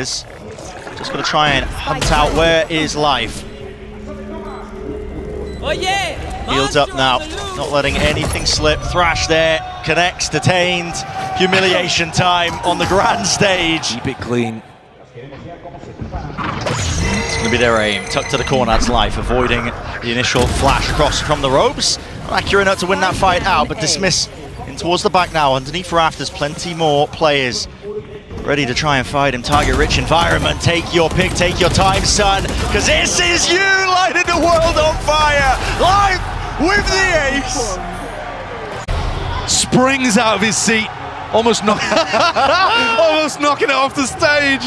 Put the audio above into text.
Just going to try and hunt out where is life. Oh, Fields up now, not letting anything slip. Thrash there, connects, detained. Humiliation time on the grand stage. Keep it clean. It's going to be their aim. Tucked to the corner, that's life, avoiding the initial flash across from the ropes. Not accurate enough to win that fight out, but dismiss in towards the back now. Underneath rafters, plenty more players ready to try and fight him. Target rich environment. Take your pick, take your time, son, because this is you lighting the world on fire. Life with the ace. Springs out of his seat, almost, knock almost knocking it off the stage.